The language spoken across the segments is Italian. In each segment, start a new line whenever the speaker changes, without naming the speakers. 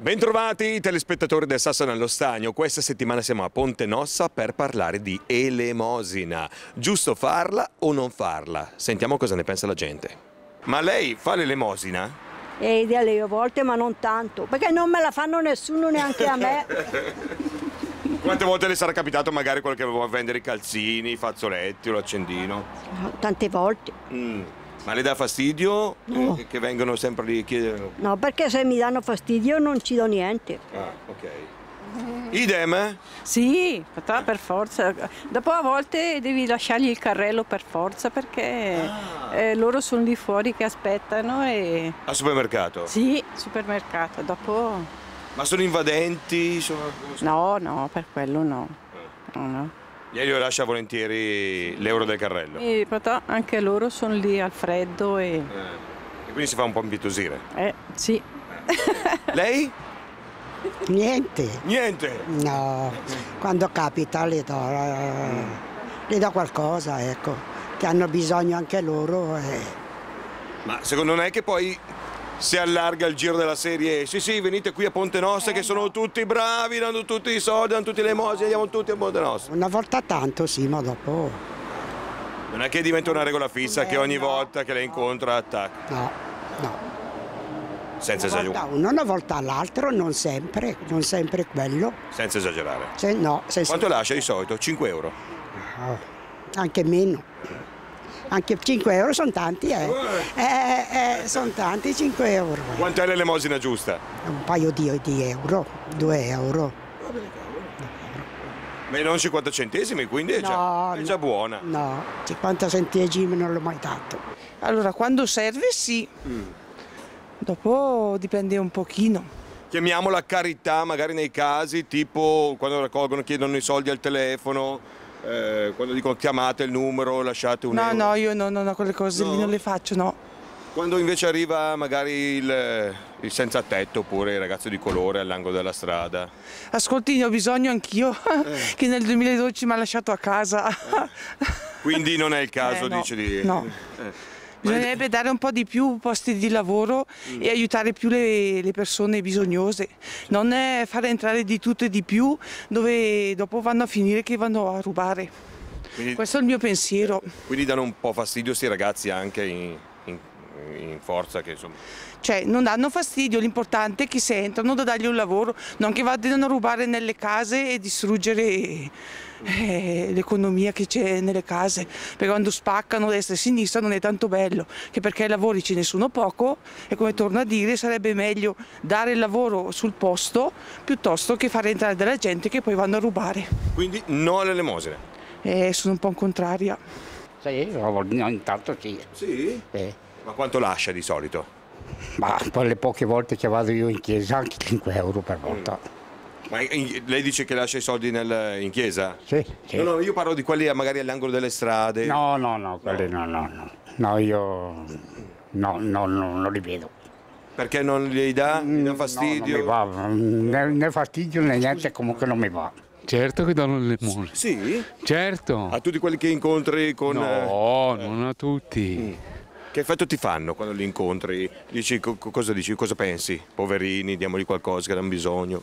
Bentrovati telespettatori del Sassano allo Stagno, questa settimana siamo a Ponte Nossa per parlare di elemosina. Giusto farla o non farla? Sentiamo cosa ne pensa la gente. Ma lei fa l'elemosina?
E delle volte, ma non tanto, perché non me la fanno nessuno neanche a me.
Quante volte le sarà capitato magari quello che vuole vendere i calzini, i fazzoletti o l'accendino?
Tante volte.
Mm. Ma le dà fastidio
No.
che, che vengono sempre lì a chiedere?
No, perché se mi danno fastidio non ci do niente.
Ah, ok. Idem?
Sì, però per forza. Dopo a volte devi lasciargli il carrello per forza perché
Ah.
eh, loro sono lì fuori che aspettano e...
Al supermercato?
Sì, supermercato, dopo...
Ma sono invadenti? Sono...
No, no, per quello no. no, no.
Lei lo lascia volentieri l'euro del carrello.
E però anche loro sono lì al freddo e...
Eh, E quindi si fa un po' impietosire.
Eh, sì.
Lei?
Niente,
Niente.
no, quando capita le do, le do qualcosa, ecco, che hanno bisogno anche loro. eh.
Ma secondo me che poi si allarga il giro della serie sì sì venite qui a Ponte Nostra che sono tutti bravi, danno tutti i soldi, danno tutti le mosche, andiamo tutti a Ponte Nostra.
Una volta tanto sì, ma dopo
Non è che diventa una regola fissa che ogni volta che le incontra attacca.
no, no.
Senza,
Una volta
esagerare.
uno, una volta all'altro, non sempre, non sempre quello.
senza esagerare.
Se, no, se-
Quanto lascia di solito? 5 euro.
oh, anche meno. Anche 5 euro sono tanti, eh. Eh, eh, sono tanti 5 euro.
Quant'è l'elemosina giusta?
Un paio di, di euro, 2 euro.
Ma non 50 centesimi, quindi è, già,
No,
è già buona.
No, 50 centesimi non l'ho mai dato.
Allora, quando serve sì, dopo dipende un pochino.
Chiamiamola carità magari nei casi tipo quando raccolgono, chiedono i soldi al telefono, eh, quando dicono chiamate il numero, lasciate un
No,
euro.
no, io no, no, no, quelle cose
No?
lì non le faccio, no.
Quando invece arriva magari il, il senza tetto oppure il ragazzo di colore all'angolo della strada.
Ascolti, ne ho bisogno anch'io,
Eh.
che nel 2012 mi ha lasciato a casa.
Quindi non è il caso,
Eh, no,
dice di...
no. Bisognerebbe dare un po' di più posti di lavoro
Mm.
e aiutare più le, le persone bisognose. Non fare entrare di tutto e di più dove dopo vanno a finire che vanno a rubare.
Quindi,
Questo è il mio pensiero.
quindi danno un po' fastidio sti ragazzi anche in, in- in forza che insomma...
Cioè, non danno fastidio, l'importante è che se entrano da dargli un lavoro, non che vadano a rubare nelle case e distruggere eh, l'economia che c'è nelle case. Perché quando spaccano destra e sinistra non è tanto bello, che perché lavori ce ne sono poco e come torno a dire sarebbe meglio dare il lavoro sul posto piuttosto che fare entrare della gente che poi vanno a rubare.
Quindi no all'elemosina.
Eh, sono un po' contraria.
Sì, intanto sì.
Sì?
Eh,
Ma quanto lascia di solito?
ma per le poche volte che vado io in chiesa anche 5 euro per volta.
Ma in- lei dice che lascia i soldi nel- in chiesa?
Sì, sì.
No, no, io parlo di quelli magari all'angolo delle strade.
No, no, no, quelli no, no, no. No, io no, no, no, non li vedo.
Perché non li dà? Gli dà
No,
fastidio?
non mi va, né, né fastidio né niente, comunque non mi va.
Certo che danno le limone.
Sì?
Certo.
A tutti quelli che incontri con... eh,
No, non a tutti.
Che effetto ti fanno quando li incontri? Dici co- cosa dici? Cosa pensi? Poverini, diamogli qualcosa che hanno bisogno.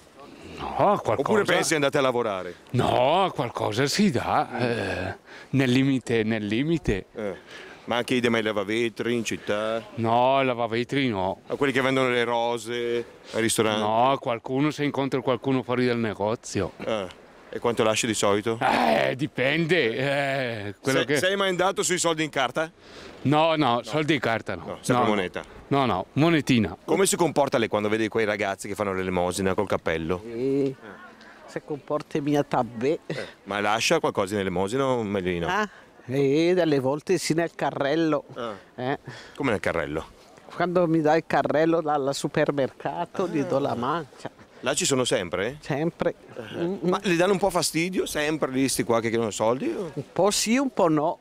No, qualcosa.
Oppure pensi andate a lavorare?
No, qualcosa si dà. eh, nel limite, nel limite.
Eh. Ma anche i demai lavavetri in città?
No, lavavetri no.
A quelli che vendono le rose ai ristoranti?
No, qualcuno se incontra qualcuno fuori dal negozio.
Ah. E quanto lasci di solito?
Eh, dipende. eh, quello
Se-
che...
Sei mai andato sui soldi in carta?
No, no, soldi di carta no.
No, sempre
no,
moneta.
No, no, monetina.
Come si comporta lei quando vede quei ragazzi che fanno l'elemosina col cappello?
E se comporti mia tabbe.
Ma lascia qualcosa in elemosina o meglio di no?
Ah, e delle volte sì nel carrello.
Ah.
Eh,
Come nel carrello?
Quando mi dai il carrello dal supermercato gli do la mancia.
Là ci sono sempre?
Sempre. Mm,
Ma gli danno un po' fastidio sempre lì sti qua che chiedono soldi?
Un po' sì, un po' no.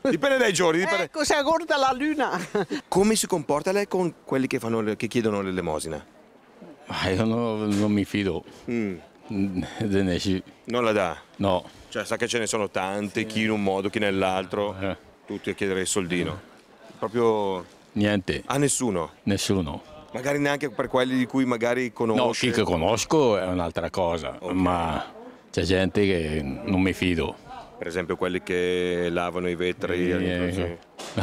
Dipende dai giorni, dipende.
Ecco, se guarda la luna.
Come si comporta lei con quelli che, fanno le- che chiedono l'elemosina?
Ma io non, non mi fido
Mm, non la dà?
No.
Cioè sa che ce ne sono tanti, chi in un modo, chi nell'altro,
Eh.
tutti a chiedere il soldino. Proprio
Niente,
a nessuno.
nessuno.
Magari neanche per quelli di cui magari
No,
conosci.
chi che conosco è un'altra cosa, ma c'è gente che non mi fido.
Per esempio quelli che lavano i vetri.
Eh,
così.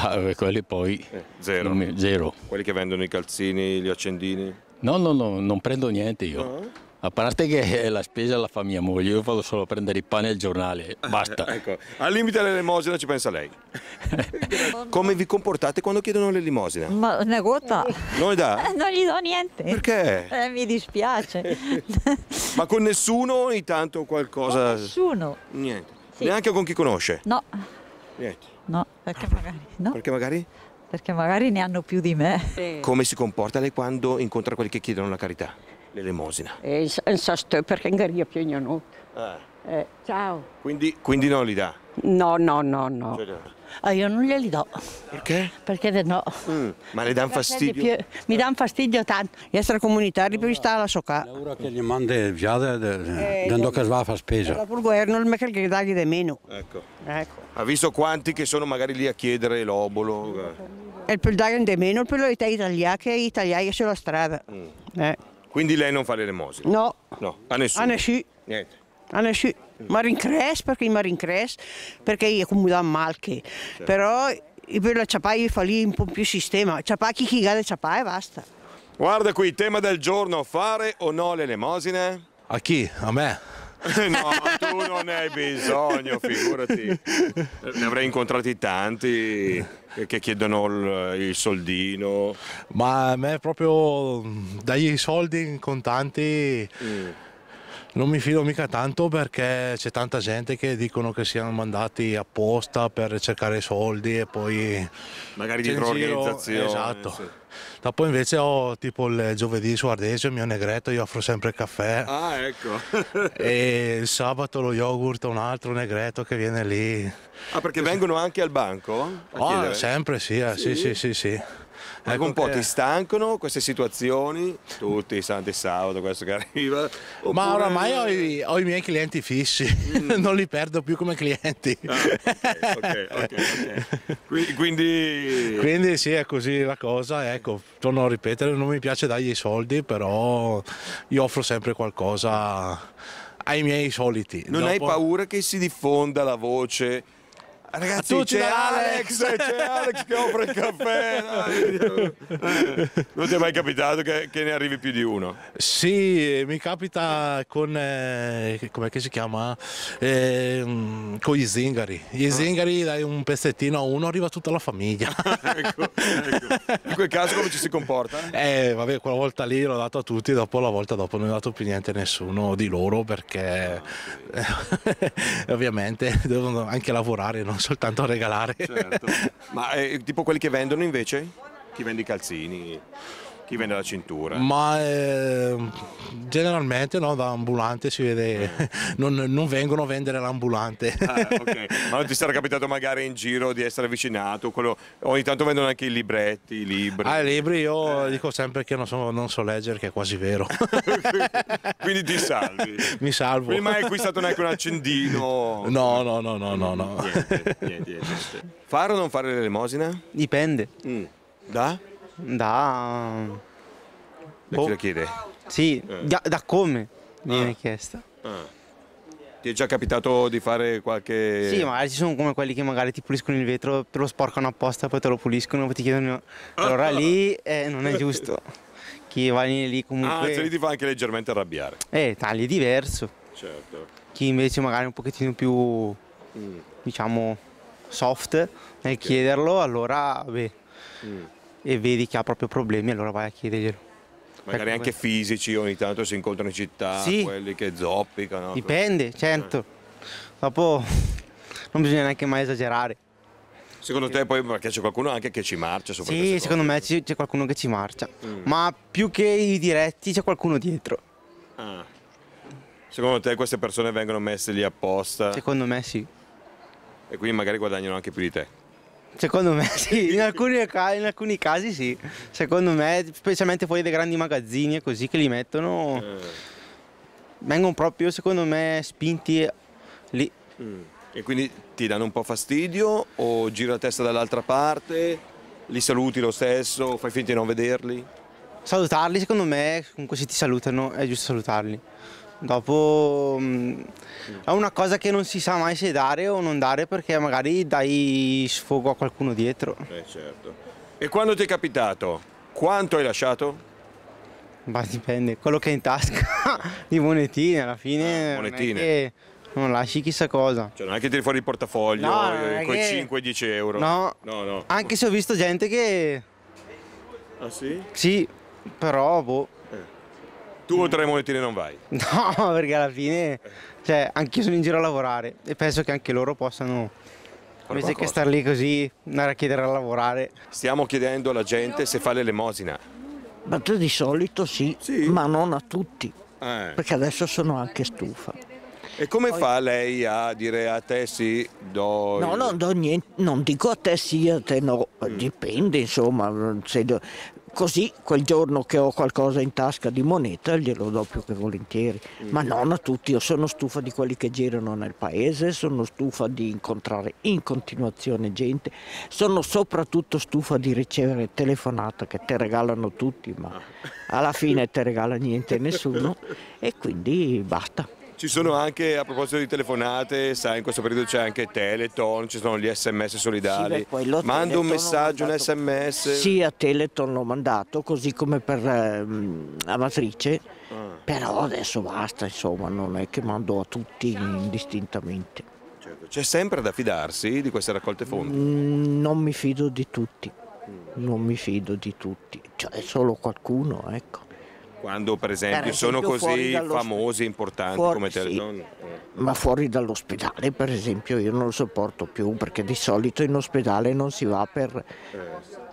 ah, quelli poi
Eh, zero.
mi- zero.
Quelli che vendono i calzini, gli accendini.
No, no, no, non prendo niente io. A parte che la spesa la fa mia moglie, io vado solo a prendere il pane e il giornale, basta.
Ecco, al limite dell'elemosina ci pensa lei. Come vi comportate quando chiedono l'elemosina?
Ma una gota?
Noi dà?
Eh, non gli do niente.
Perché?
Eh, mi dispiace.
Ma con nessuno ogni tanto qualcosa...
Nessuno.
Niente.
Sì.
Neanche con chi conosce?
No,
Niente.
no, perché magari, no,
Perché magari?
perché magari ne hanno più di me.
Come si comporta lei quando incontra quelli che chiedono la carità? L'elemosina.
E non so sto perché non io più non.
Ah,
Eh, ciao.
quindi, quindi non li dà?
No, no, no, no.
Cioè,
Ah, io non glieli do,
Perché?
perché no.
Mm, ma le danno fastidio?
mi danno fastidio tanto.
Gli extracomunitari per stare alla socca.
Ora che gli manda via dando che va a fare spesa.
Dopo il governo non mi che dargli di meno.
Ecco.
Ecco.
Ha visto quanti che sono magari lì a chiedere l'obolo?
E per dare di meno, per l'unità italiana che gli italiani sulla strada. Eh.
Quindi lei non fa l'elemosina?
No,
No, a nessuno?
a nessuno.
Niente.
a nessuno. Ma rincres perché mi rincres perché io comunque mal che.
Certo.
Però per la ciapai fa lì un po' più sistema. Ciapai chi chi gade ciapai e basta.
Guarda qui, tema del giorno, fare o no l'elemosina?
A chi? A me?
no, tu non ne hai bisogno, figurati. Ne avrei incontrati tanti che chiedono il, soldino.
Ma a me proprio dai soldi in contanti non mi fido mica tanto perché c'è tanta gente che dicono che siano mandati apposta per cercare soldi e poi...
Magari dietro organizzazione.
Esatto.
sì.
Dopo invece ho tipo il giovedì su Ardesio, il mio negretto, io offro sempre il caffè.
Ah, ecco.
E il sabato lo yogurt, un altro negretto che viene lì.
Ah, perché vengono anche al banco?
Ah,
chiedere?
sempre sì, eh, sì, sì, sì, sì.
Ecco
Ecco
un po'
che-
ti stancano queste situazioni, tutti i santi sabato, questo che arriva.
Ma
oppure-
oramai ho i, ho i miei clienti fissi, non li perdo più come clienti.
Ah, ok, ok, ok. Qui- Quindi...
Quindi sì, è così la cosa. Ecco, torno a ripetere, non mi piace dargli i soldi, però io offro sempre qualcosa ai miei soliti.
Non hai
Dopo-
paura che si diffonda la voce? Ragazzi, c'è Alex,
Alex!
c'è Alex che offre il caffè. Eh, Non ti è mai capitato che, che ne arrivi più di uno?
Sì, mi capita con, eh, com'è che si chiama? Ehm, con gli zingari. Gli zingari dai un pezzettino a uno, arriva tutta la famiglia.
ecco, ecco. In quel caso come ci si comporta?
Eh, vabbè, quella volta lì l'ho dato a tutti, dopo la volta dopo non ho dato più niente a nessuno di loro perché eh, ovviamente devono anche lavorare, non soltanto regalare.
Certo. Ma eh, tipo quelli che vendono invece? Chi vende i calzini? Chi vende la cintura?
Ma eh, generalmente no, da ambulante si vede, non, non vengono a vendere l'ambulante.
Ah, ok. Ma non ti sarà capitato magari in giro di essere avvicinato? Quello- Ogni tanto vendono anche i libretti, i libri.
Ah, i libri
Eh.
io dico sempre che non so, non so leggere, che è quasi vero.
Quindi ti salvi.
Mi salvo.
Quindi mai acquistato neanche un accendino?
No, no, no, no, no, no.
Niente, niente, niente. Fare o non fare l'elemosina?
Dipende.
Mm. Da?
Da...
Da
Boh.
chi la chiede?
Sì,
Eh.
da, da come viene
Ah.
chiesta.
Ah. Ti è già capitato di fare qualche...
Sì, magari ci sono come quelli che magari ti puliscono il vetro, te lo sporcano apposta, poi te lo puliscono, poi ti chiedono... Allora lì eh, non è giusto. Chi va lì lì
Ah,
comunque...
se lì ti fa anche leggermente arrabbiare.
Eh, tagli è diverso.
Certo.
Chi invece magari è un pochettino più,
Mm.
diciamo, soft nel chiederlo, allora, beh,
Mm.
E vedi che ha proprio problemi, allora vai a chiederglielo.
Magari anche fisici ogni tanto si incontrano in città,
Sì.
quelli che zoppicano.
Dipende, certo. Dopo non bisogna neanche mai esagerare.
Secondo te poi perché c'è qualcuno anche che ci marcia
Sì, secondo me c'è qualcuno che ci marcia.
Mm.
Ma più che i diretti c'è qualcuno dietro.
Ah. Secondo te queste persone vengono messe lì apposta
Secondo me sì.
e quindi magari guadagnano anche più di te?
Secondo me sì, in alcuni, in alcuni casi sì. Secondo me, specialmente fuori dai grandi magazzini e così che li mettono,
Eh.
vengono proprio, secondo me, spinti lì.
Mm. E quindi ti danno un po' fastidio o gira la testa dall'altra parte? Li saluti lo stesso, fai finta di non vederli?
salutarli secondo me, comunque se ti salutano è giusto salutarli. Dopo mm, è una cosa che non si sa mai se dare o non dare perché magari dai sfogo a qualcuno dietro.
Eh, certo. E quando ti è capitato? Quanto hai lasciato?
Ma dipende, quello che è in tasca di monetine alla fine non è
monetine.
che non lasci chissà cosa.
Cioè non è che tiri fuori il portafoglio
No, non
con
che-
5-10 euro.
No.
No, no.
Anche se ho visto gente che
Ah sì?
sì, però boh.
Tu oltre le monetine non vai.
No, perché alla fine, cioè, anch'io sono in giro a lavorare e penso che anche loro possano, invece che star lì così, andare a chiedere a lavorare.
Stiamo chiedendo alla gente se fa l'elemosina.
Ma tu di solito sì, ma non a tutti,
Eh.
perché adesso sono anche stufa.
E come fa lei a dire a te sì, do...
No,
il-
non do niente, non dico a te sì, a te no, dipende insomma. se do- Così quel giorno che ho qualcosa in tasca di moneta glielo do più che volentieri, ma non a tutti, io sono stufa di quelli che girano nel paese, sono stufa di incontrare in continuazione gente, sono soprattutto stufa di ricevere telefonate che te regalano tutti, ma alla fine te regala niente nessuno e quindi basta.
Ci sono anche, a proposito di telefonate, sai, in questo periodo c'è anche Teleton, ci sono gli sms solidali.
Sì,
Manda un messaggio,
ho
un
mandato-
sms.
Sì, a Teleton l'ho mandato, così come per ehm, Amatrice,
Ah.
però adesso basta, insomma, non è che mando a tutti indistintamente.
Certo. C'è sempre da fidarsi di queste raccolte fondi.
Mm, non mi fido di tutti, non mi fido di tutti, cioè solo qualcuno, ecco.
Quando per esempio,
Per esempio,
sono così famosi e importanti
fuori-
come
sì.
Teleton. eh.
Ma fuori dall'ospedale, per esempio, io non lo sopporto più perché di solito in ospedale non si va per,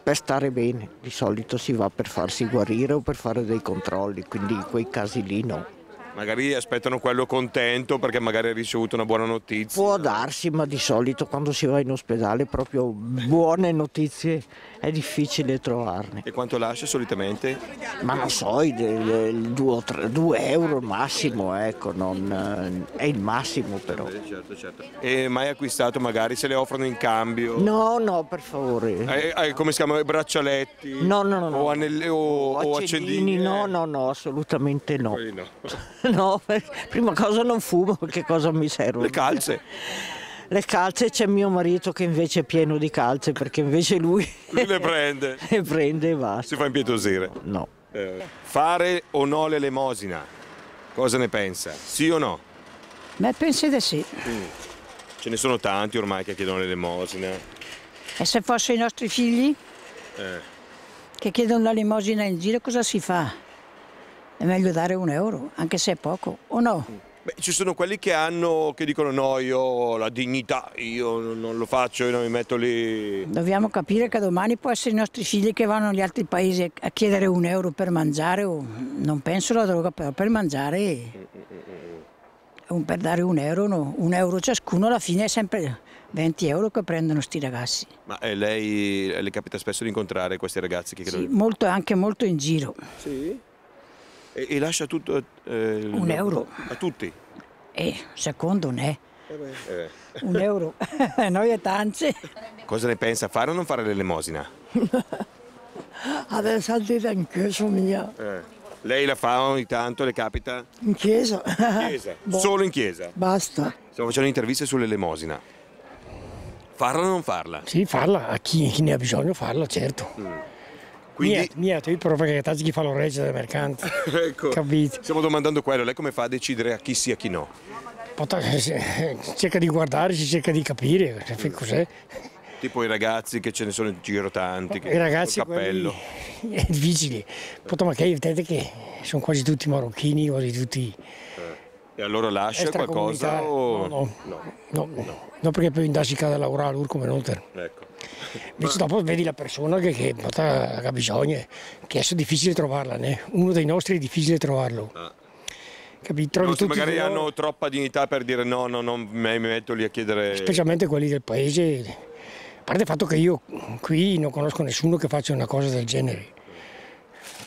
per stare bene, di solito si va per farsi guarire o per fare dei controlli, quindi in quei casi lì no.
Magari aspettano quello contento perché magari ha ricevuto una buona notizia.
Può darsi, ma di solito quando si va in ospedale proprio buone notizie è difficile trovarne.
E quanto lascia solitamente?
Ma non so, il, il 2 euro massimo, ecco, non, eh, è il massimo però.
Certo, certo. E mai acquistato magari se le offrono in cambio?
No, no, per favore.
Eh, eh, come si chiamano? Braccialetti?
No, no, no. no.
O, anelli- o, o accendini?
no, no, no, assolutamente no.
No.
No, prima cosa non fumo, che cosa mi servono?
Le calze?
Le calze c'è mio marito che invece è pieno di calze perché invece lui
Lui le prende.
le prende e basta.
Si fa impietosire.
No.
Eh, fare o no l'elemosina? Cosa ne pensa? Sì o no?
Beh, penso di sì.
Mm. Ce ne sono tanti ormai che chiedono l'elemosina.
E se fossero i nostri figli
Eh.
che chiedono la limosina in giro, cosa si fa? È meglio dare un euro, anche se è poco, o no?
Beh, ci sono quelli che hanno, che dicono no, io ho la dignità, io non lo faccio, io non mi metto lì.
Dobbiamo capire che domani può essere i nostri figli che vanno negli altri paesi a chiedere un euro per mangiare, o non penso alla droga, però per mangiare, un- per dare un euro, no, un euro ciascuno, alla fine è sempre 20 euro che prendono sti ragazzi.
Ma eh, lei le capita spesso di incontrare questi ragazzi che
Sì, molto, anche molto in giro.
Sì? E, e lascia tutto... eh,
Un euro.
A tutti?
E secondo ne,
Eh.
un euro, noi è tante.
Cosa ne pensa? Fare o non fare l'elemosina?
Adesso dite in chiesa mia.
Eh. Lei la fa ogni tanto, le capita?
In chiesa?
In chiesa?
Boh,
Solo in chiesa?
Basta.
Stiamo facendo interviste sull'elemosina. Farla o non farla?
Sì, farla, a chi, chi ne ha bisogno farla, certo.
Quindi-
Niente, io provo che tanti chi fa l'orecchio del mercante.
ecco.
Capito?
Stiamo domandando quello, lei come fa a decidere a chi sì e a chi no?
Eh, Cerca di guardare, si cerca di capire cos'è.
Tipo i ragazzi che ce ne sono in giro tanti, che
I ragazzi
col cappello.
quelli- è difficile. Poi ma che vedete che sono quasi tutti marocchini, quasi tutti
E allora lascia qualcosa o...
No, no, no, no, perché poi indassi cada lavorare loro come non.
Ecco.
Invece dopo vedi la persona che, che ha bisogno, che adesso è difficile trovarla, né? uno dei nostri è difficile trovarlo. Trovi tutti
magari
loro-
hanno troppa dignità per dire no, no, non mi metto lì a chiedere...
specialmente quelli del paese. A parte il fatto che io qui non conosco nessuno che faccia una cosa del genere.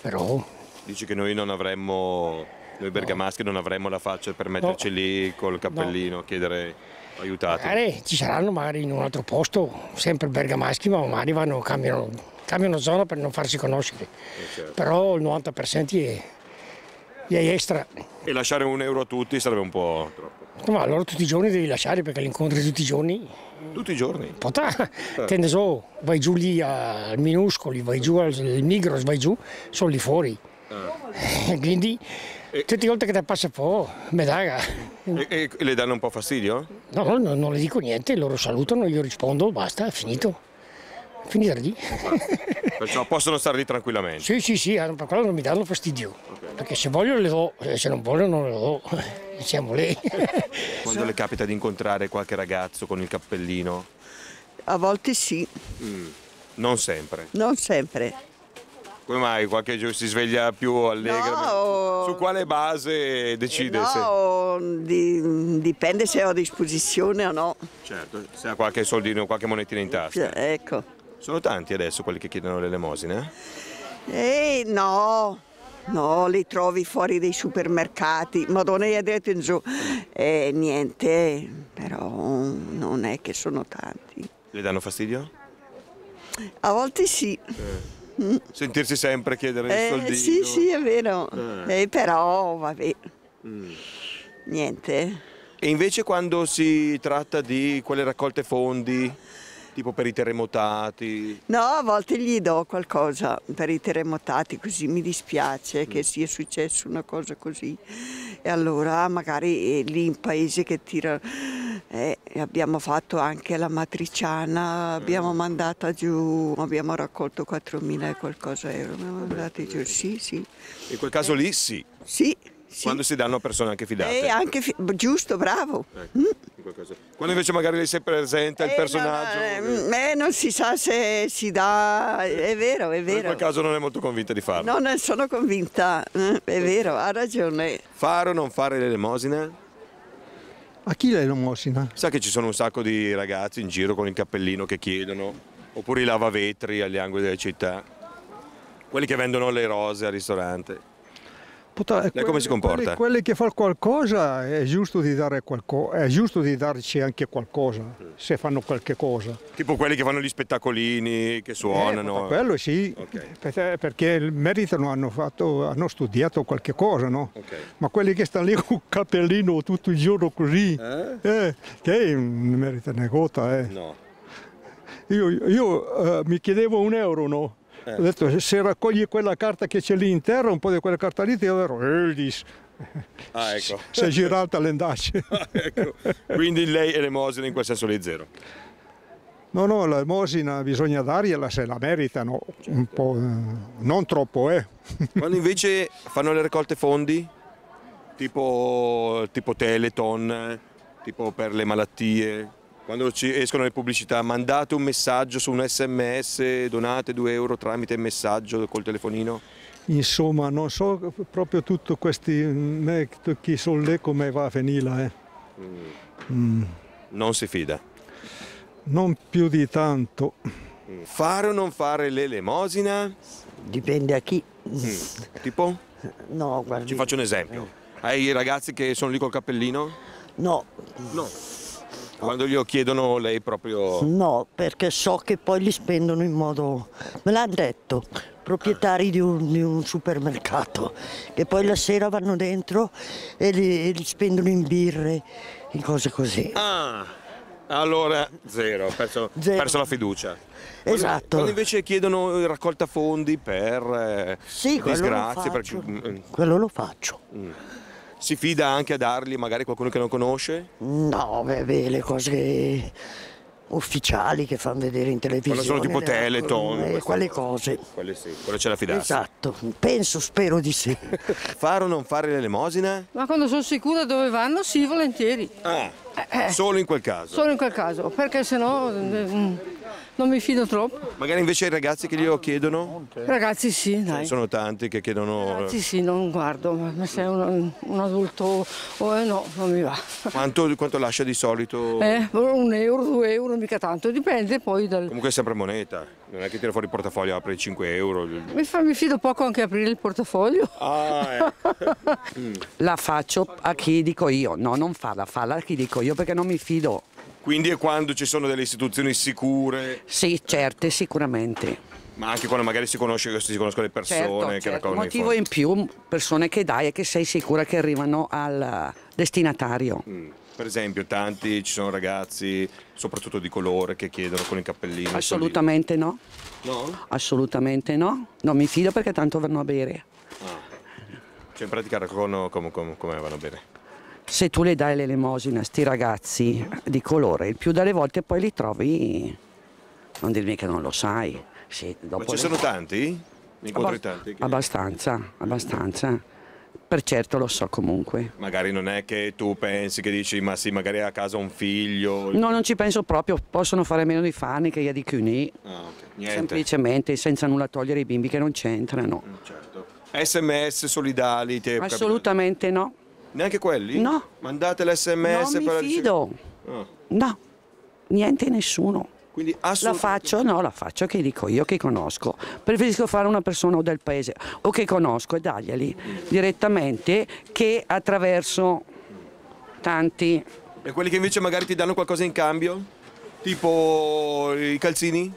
Però
Dici che noi non avremmo, noi bergamaschi non avremmo la faccia per metterci lì col cappellino a chiedere aiutate.
magari ci saranno magari in un altro posto, sempre bergamaschi, ma magari vanno, cambiano,
cambiano zona per non farsi conoscere,
certo.
però il 90% è, è extra.
E lasciare un euro a tutti sarebbe un po' troppo.
Ma allora tutti i giorni devi lasciare perché li incontri tutti i giorni.
Tutti i giorni?
Potà, che ne so, vai giù lì al Minuscoli, vai giù al Migros, vai giù, sono lì fuori.
Ah.
Quindi tutte le volte che ti passa po', medaglia.
E, e- e le danno un po' fastidio?
No, no, no, non le dico niente, loro salutano, io rispondo, basta, è finito. Finita lì.
Perciò possono stare lì tranquillamente.
Sì, sì, sì, ah, per quello non mi danno fastidio. Perché se voglio le do, eh, se non voglio non le do. Siamo lì.
Quando le capita di incontrare qualche ragazzo con il cappellino?
A volte sì,
Mm, Non sempre.
non sempre.
Come mai? Qualche giorno si sveglia più allegra?
No.
Su quale base decide se...
No, di- dipende se ho a disposizione o no.
Certo, se ha qualche soldino, qualche monetina in tasca.
Ecco.
Sono tanti adesso quelli che chiedono l'elemosina?
Eh no, no, li trovi fuori dei supermercati. Madonna, gli ha detto in giù. Eh, niente, però non è che sono tanti.
Le danno fastidio?
A volte sì.
Sentirsi sempre chiedere il
Eh,
soldino?
sì, sì, è vero.
Eh.
Eh, però, vabbè,
Mm.
niente.
E invece quando si tratta di quelle raccolte fondi, tipo per i terremotati,
No, a volte gli do qualcosa per i terremotati, così mi dispiace che sia successo una cosa così. E allora magari è lì in paese che tira... eh, abbiamo fatto anche la matriciana, abbiamo mandata giù, abbiamo raccolto 4.000 e qualcosa euro, abbiamo mandati giù, sì, sì.
in quel caso lì sì.
Sì,
Quando si danno a persone anche fidate.
E anche, giusto, bravo.
Ecco, caso. Quando invece magari lei si presenta il personaggio,
Eh, eh, non si sa se si dà, è vero, è
in
vero.
quel caso non è molto convinta di farlo.
Non ne sono convinta, eh, è vero, ha ragione.
Fare o non fare l'elemosina?
A chi l'elemosina?
Sa che ci sono un sacco di ragazzi in giro con il cappellino che chiedono, oppure i lavavetri agli angoli delle città, quelli che vendono le rose al ristorante.
Puta-
Lei come si comporta?
Quelli, quelli che fanno qualcosa è giusto di dare qualco- è giusto di darci anche qualcosa, se fanno qualche cosa.
Tipo quelli che fanno gli spettacolini, che suonano.
Eh, quello sì, perché, perché meritano, hanno, fatto, hanno studiato qualche cosa, no? Ma quelli che stanno lì con il cappellino tutto il giorno così, eh, che non merita una gota, eh.
No.
Io, io, eh, mi chiedevo un euro, no?
Eh.
Ho detto, se raccogli quella carta che c'è lì in terra, un po' di quella carta lì, ti darò. Elvis.
Ah, ecco.
Si è girata l'endaccia.
ecco. Quindi lei elemosina in quel senso lì zero.
No, no, la mosina bisogna dargliela se la meritano, un po', eh, non troppo, eh.
Quando invece fanno le raccolte fondi, tipo, tipo Teleton, tipo per le malattie, quando ci escono le pubblicità, mandate un messaggio su un sms, donate 2 euro tramite messaggio col telefonino.
Insomma, non so proprio tutti questi metodi sono lì come va a finire, eh. Mm,
Non si fida.
non più di tanto.
Fare o non fare l'elemosina?
Dipende a chi.
Tipo?
No, guardi.
Ci faccio un esempio. Ai ragazzi che sono lì col cappellino?
No.
No. Quando glielo chiedono lei proprio...
No, perché so che poi li spendono in modo... Me l'hanno detto, proprietari di un, di un supermercato, che poi la sera vanno dentro e li, e li spendono in birre, in cose così.
Ah, allora zero, ho perso,
Zero.
perso la fiducia.
Esatto.
Quando invece chiedono il raccolta fondi per eh,
Sì, quello lo
disgrazie, per-
faccio.
mm,
Quello lo faccio.
mm. Si fida anche a dargli magari qualcuno che non conosce?
No, beh, beh, le cose ufficiali che fanno vedere in televisione.
Quando sono tipo
le-
Teleton,
eh, quelle cose.
Quelle sì, quelle c'è da fidarsi.
Esatto, penso, spero di sì.
Fare o non fare l'elemosina?
Ma quando sono sicura dove vanno, sì, volentieri.
Ah,
Eh,
solo in quel caso.
Solo in quel caso, perché sennò eh, mm, non mi fido troppo.
Magari invece i ragazzi che glielo chiedono?
Ragazzi sì, dai.
Sono tanti che chiedono...
Ragazzi sì, non guardo, ma se è un, un adulto o eh, no, non mi va.
Quanto, quanto lascia di solito?
Eh, un euro, due euro, mica tanto, dipende poi dal...
Comunque è sempre moneta, non è che tira fuori il portafoglio, apre i 5 euro.
Mi, fa- mi fido poco anche aprire il portafoglio.
Ah, ecco.
La faccio a chi dico io, no, non farla, farla a chi dico io perché non mi fido.
Quindi è quando ci sono delle istituzioni sicure.
Sì, certe, sicuramente.
Ma anche quando magari si, conosce, si conoscono le persone
Certo,
che
certo. Motivo in più, persone che dai e che sei sicura che arrivano al destinatario.
Mm. Per esempio, tanti ci sono ragazzi, soprattutto di colore, che chiedono con il cappellino.
Assolutamente no.
No?
Assolutamente no. Non mi fido perché tanto vanno a bere.
Cioè in pratica come, come- come vanno bene.
Se tu le dai l'elemosina a sti ragazzi di colore, il più delle volte poi li trovi, non dirmi che non lo sai. Sì,
Ma ci
le-
sono tanti? Ne incontri
Abbast-
tanti? che-
Abbastanza, abbastanza. Per certo lo so comunque.
Magari non è che tu pensi che dici, ma sì, magari a casa un figlio.
No, non ci penso proprio, possono fare meno di fanni che io di Cuny.
Ah, ok. Niente.
Semplicemente, senza nulla togliere i bimbi che non c'entrano.
Certo. SMS solidali?
Assolutamente no.
Neanche quelli?
No.
Mandate l'SMS
Non
per
mi fido.
Ah.
No, niente nessuno.
Quindi
La
assolutamente...
faccio, no, la faccio che dico io che conosco. Preferisco fare una persona o del paese o che conosco e darglieli direttamente che attraverso tanti.
E quelli che invece magari ti danno qualcosa in cambio? Tipo i calzini?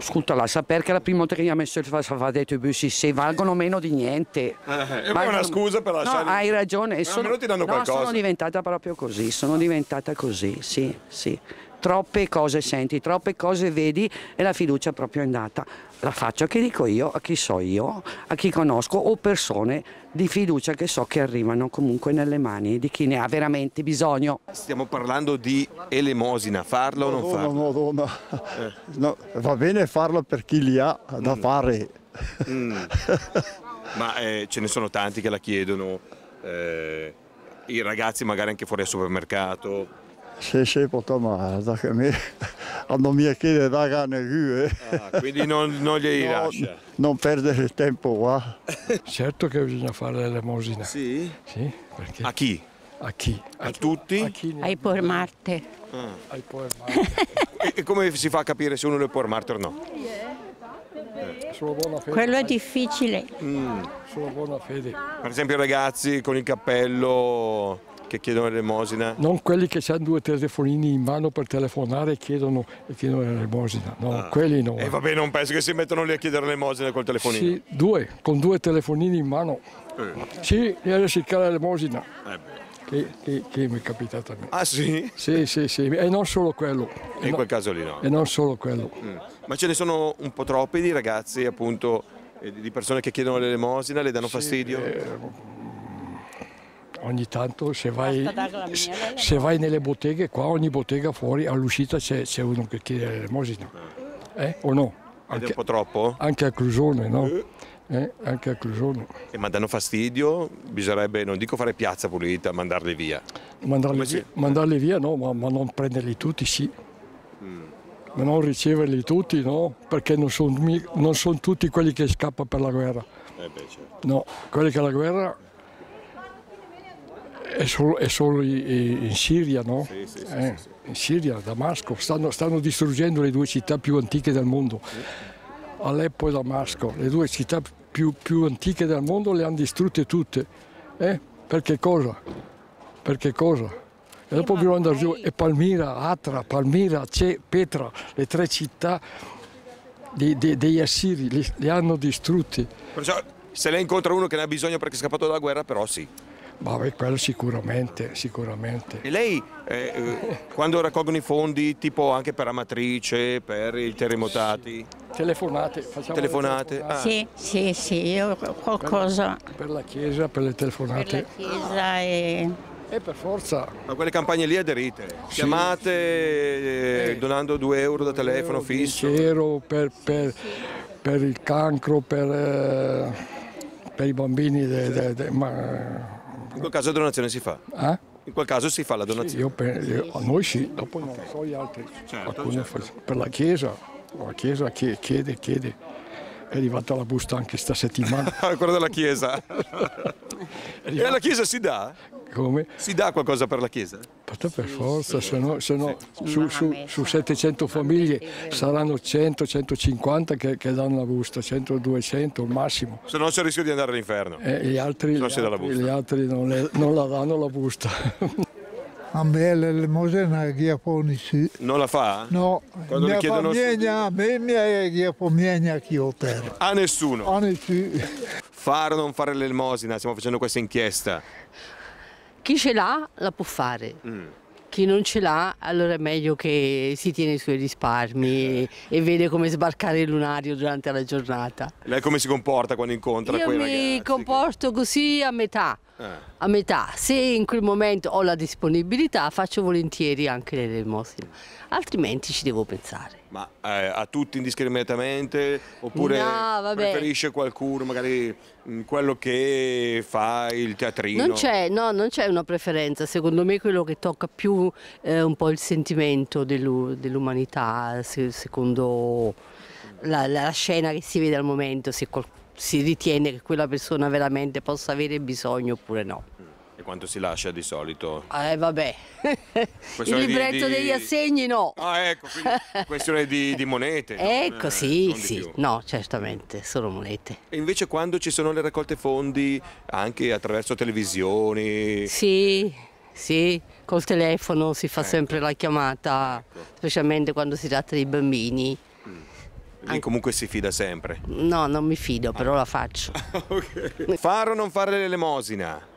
Ascolta, la sapere che la prima volta che gli ha messo il fatto i bus se valgono meno di niente.
Eh, e poi è una scusa per lasciarli...
No, hai ragione.
Ma ti danno
no, sono diventata proprio così, sono diventata così, sì, sì. Troppe cose senti, troppe cose vedi e la fiducia proprio è andata. La faccio a chi dico io, a chi so io, a chi conosco o persone di fiducia che so che arrivano comunque nelle mani di chi ne ha veramente bisogno.
Stiamo parlando di elemosina, farla o non
Madonna,
farla?
Madonna.
Eh.
No, va bene farlo per chi li ha da fare.
Mm. Ma eh, ce ne sono tanti che la chiedono, eh, i ragazzi magari anche fuori al supermercato.
Se se ma da che me hanno mia chiede da gane eh.
Ah, quindi non, non
No,
lascia.
Non perdere il tempo qua.
Certo che bisogna fare l'elemosina.
Sì?
Sì, perché?
A chi?
A chi?
A tutti?
A chi ne-
Ai por Marte.
Ah.
ai por
E, e come si fa a capire se uno è por Marte o no?
Fede.
Quello è difficile.
Mm.
Solo buona fede.
Per esempio i ragazzi con il cappello che chiedono l'elemosina.
Non quelli che hanno due telefonini in mano per telefonare e chiedono, e chiedono l'elemosina. No,
Ah.
quelli no.
E vabbè, non penso che si mettono lì a chiedere l'elemosina col telefonino.
Sì, due, con due telefonini in mano.
Eh.
Sì, e adesso si chiama l'elemosina.
Eh beh.
Che, che- che mi è capitato a me.
Ah sì?
Sì, sì, sì, e non solo quello.
E in quel caso lì no.
E non solo quello.
Mm. Ma ce ne sono un po' troppi di ragazzi, appunto, eh, di persone che chiedono l'elemosina, le danno fastidio?
eh, Ogni tanto se vai, se- vai nelle botteghe, qua ogni bottega fuori all'uscita c'è, c'è uno che chiede l'elemosina. Eh? O no?
Ed è un po' troppo?
Anche a Clusone, no? Eh, Anche a Clusone.
E ma danno fastidio? Bisognerebbe, non dico fare piazza pulita, mandarli via.
Mandarli, via, mandarli via no, ma, ma non prenderli tutti sì.
Mm.
Ma non riceverli tutti no, perché non sono son tutti quelli che scappano per la guerra.
Eh beh, certo.
No, quelli che la guerra è solo, è solo in Siria, no?
Sì, sì, sì,
Eh, In Siria, a Damasco, stanno, stanno distruggendo le due città più antiche del mondo, Aleppo e Damasco, le due città più, più antiche del mondo le hanno distrutte tutte. Eh? Per che cosa? Per che cosa? E dopo bisogna andare giù, e Palmira, Atra, Palmira, c'è Petra, le tre città di- di- degli assiri, li, li hanno distrutti.
Perciò, se lei incontra uno che ne ha bisogno perché è scappato dalla guerra, però sì.
Vabbè, quello sicuramente, sicuramente.
E lei, eh, eh, quando raccolgono i fondi, tipo anche per Amatrice, per i terremotati,
Telefonate, facciamo le
telefonate? Ah.
Sì, sì, sì, io qualcosa
Per la chiesa, per le
per la
telefonate.
chiesa e...
E per forza.
A quelle campagne lì aderite. Chiamate eh, donando 2 euro da telefono fisso.
Sincero, per, per- per il cancro, per, eh, per i bambini. de- de- de- ma,
In quel caso la donazione si fa.
eh?
In quel caso si fa la donazione.
Io pe- io- noi sì, dopo non so gli altri.
Certo,
fa- per la chiesa, la chiesa chie- chiede, chiede. È arrivata la busta anche sta settimana.
Quella della chiesa. e alla chiesa si dà?
Come?
Si dà qualcosa per la chiesa?
Aspetta, per forza, se no, se no su, su- su 700 famiglie saranno 100, 150 che, che danno la busta, 100, 200 al massimo.
Se no c'è il rischio di andare all'inferno.
E gli altri, gli altri- gli altri non, le- non la danno la busta.
A me l'elemosina poni sì.
Non la fa?
No,
Quando
mia
chiedono
famiglia, a me mi è famiglia che io per.
A nessuno.
A nessuno.
Fare o non fare l'elemosina? Stiamo facendo questa inchiesta.
Chi ce l'ha la può fare.
Mm.
Chi non ce l'ha, allora è meglio che si tiene i suoi risparmi e vede come sbarcare il lunario durante la giornata.
Lei come si comporta quando incontra
Io
quei
mi
ragazzi?
comporto così a metà.
Eh.
A metà, se in quel momento ho la disponibilità faccio volentieri anche l'elemosina, altrimenti ci devo pensare.
Ma eh, a tutti indiscriminatamente? Oppure
No,
preferisce qualcuno, magari mh, quello che fa il teatrino?
Non c'è, no, non c'è una preferenza, secondo me quello che tocca più è un po' il sentimento dell'u- dell'umanità, se- secondo la, la scena che si vede al momento, se si ritiene che quella persona veramente possa avere bisogno oppure no.
E quanto si lascia di solito?
Eh vabbè, il
Questione di-
libretto
di-
degli assegni no.
Ah, ecco, questione di, di monete.
Ecco,
Eh,
sì,
non di
sì, no, certamente, sono monete.
E invece quando ci sono le raccolte fondi, anche attraverso televisioni?
Sì, sì, col telefono si fa sempre la chiamata, specialmente quando si tratta di bambini.
Lì comunque si fida sempre.
No, non mi fido, però la faccio.
Fare o non fare l'elemosina?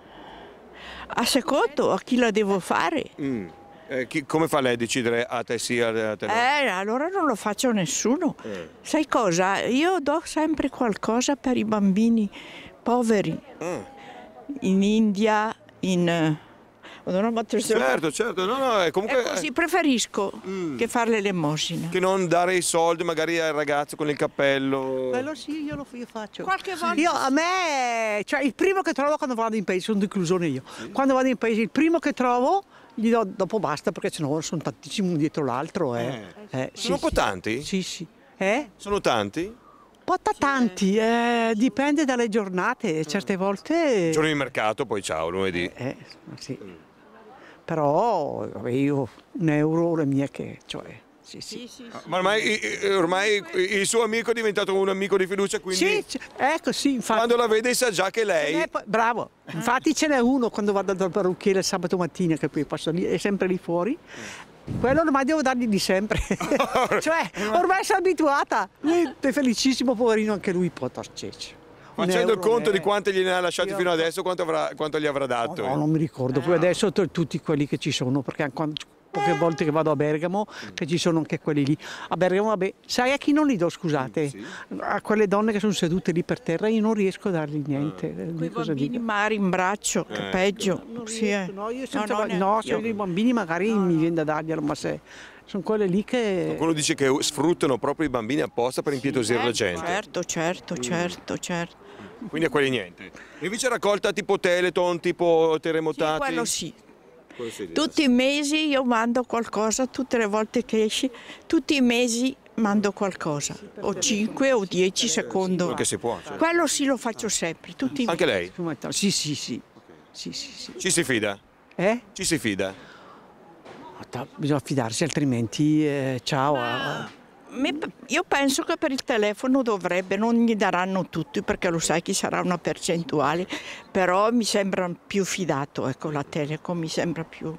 A secondo a chi la devo fare.
Mm. Eh, chi- come fa lei a decidere a te sì, a te no?
Eh, allora non lo faccio a nessuno.
Eh.
Sai cosa? Io do sempre qualcosa per i bambini poveri.
Ah.
In India, in... eh, non ho il
Certo, certo, no, no, è comunque...
E così preferisco che fare l'elemosina.
Che non dare i soldi magari al ragazzo con il cappello.
Quello sì, io lo io faccio.
Qualche volta
Io a me, cioè il primo che trovo quando vado in paese, sono di inclusione io. Quando vado in paese, il primo che trovo, gli do, dopo basta perché sennò sono tantissimi uno dietro l'altro. Eh. Eh, sì,
Sono un po'
sì.
tanti?
Sì, sì. Eh?
Sono tanti?
Un po' ta- tanti, eh, dipende dalle giornate, certe volte...
Giorno di mercato, poi ciao, lunedì.
Eh, sì. Però io un euro le mie che... Cioè, sì, sì.
Ma ormai, ormai il suo amico è diventato un amico di fiducia, quindi
Sì, ecco sì, infatti.
quando la vede sa già che lei...
Poi- bravo, infatti ce n'è uno quando vado dal parrucchiere il sabato mattina che poi passa lì, è sempre lì fuori. Quello ormai devo dargli di sempre. cioè, ormai sono abituata. Lui è felicissimo, poverino, anche lui può.
Facendo il conto
eh.
di quanti gliene ha lasciati
Io-
fino adesso, quanto, avrà- quanto gli avrà dato?
No, non mi ricordo, poi adesso t- tutti quelli che ci sono, perché quando- poche volte che vado a Bergamo, che ci sono anche quelli lì. A Bergamo, vabbè, sai a chi non li do, scusate? A quelle donne che sono sedute lì per terra, io non riesco a dargli niente. eh,
Quei
cosa
bambini
dico?
magari in braccio, che
Eh,
peggio. Sì, eh.
No, io senza
no, ne-
no, se
io-
i bambini magari mi viene da darglielo, ma se sono quelle lì che...
Qualcuno dice che sfruttano proprio i bambini apposta per impietosire la gente.
Certo, certo, certo, certo.
Quindi a quelli niente. E invece raccolta tipo Teleton, tipo terremotati?
quello sì.
Quello sì,
Tutti i mesi io mando qualcosa, tutte le volte che esci, tutti i mesi mando qualcosa, o 5 o 10 secondo.
Quello che si può. certo.
Quello sì lo faccio sempre, tutti i
Anche lei?
Sì, sì, sì. sì, sì, sì.
Ci si fida?
Eh?
Ci si fida?
Bisogna fidarsi, altrimenti eh, ciao. a-
Mi- Io penso che per il telefono dovrebbe, non gli daranno tutti perché lo sai che sarà una percentuale, però mi sembra più fidato, ecco la Telecom mi sembra più...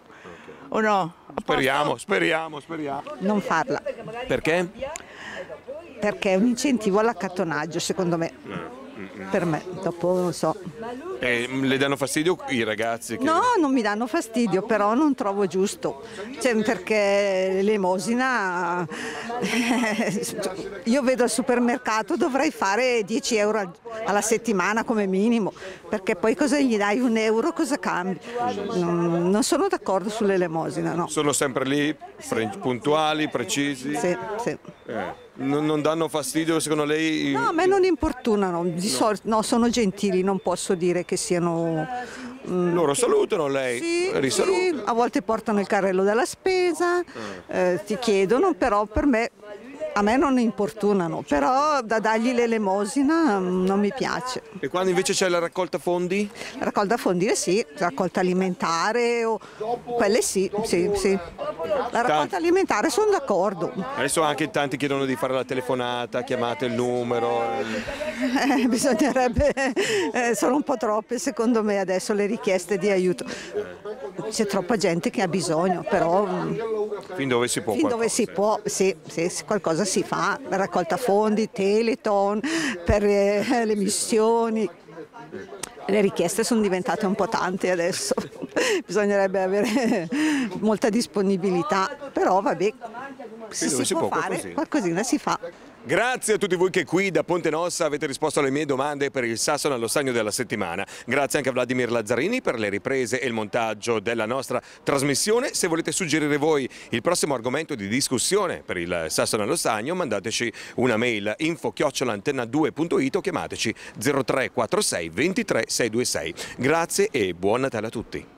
O no?
Speriamo, speriamo, speriamo.
Non farla,
Perché?
perché è un incentivo all'accattonaggio, secondo me. Per me, dopo non so.
Eh, le danno fastidio i ragazzi? Che...
No, non mi danno fastidio, però non trovo giusto. Cioè, perché l'elemosina, io vedo al supermercato dovrei fare 10 euro al- alla settimana come minimo, perché poi cosa gli dai? Un euro cosa cambi? Non, non sono d'accordo sull'elemosina, no.
Sono sempre lì, puntuali, precisi?
Sì, sì.
Eh, Non, non danno fastidio secondo lei?
No, a me non importunano, di solito no, sono gentili, non posso dire che siano... mm,
Loro salutano lei,
Sì,
risalutano.
sì, a volte portano il carrello della spesa, eh, ti chiedono, però per me, a me non importunano, però da dargli l'elemosina mm, non mi piace.
E quando invece c'è la raccolta fondi?
Raccolta fondi eh sì, raccolta alimentare, o, quelle sì, sì, sì. La raccolta alimentare sono d'accordo.
Adesso anche tanti chiedono di fare la telefonata, chiamate il numero.
Eh, bisognerebbe, eh, sono un po' troppe secondo me adesso le richieste di aiuto. C'è troppa gente che ha bisogno, però mm,
Fin dove si può?
fin dove si può, sì, sì, qualcosa si fa, raccolta fondi, Teleton, per eh, le missioni. Le richieste sono diventate un po' tante adesso, bisognerebbe avere molta disponibilità, però vabbè, se si,
si
può,
può,
fare
qualcosina.
qualcosina si fa.
Grazie a tutti voi che qui da Ponte Nossa avete risposto alle mie domande per il Sassone allo stagno della settimana. Grazie anche a Vladimir Lazzarini per le riprese e il montaggio della nostra trasmissione. Se volete suggerire voi il prossimo argomento di discussione per il Sassone allo stagno, mandateci una mail info 2it o chiamateci 0346 23 626. Grazie e buon Natale a tutti.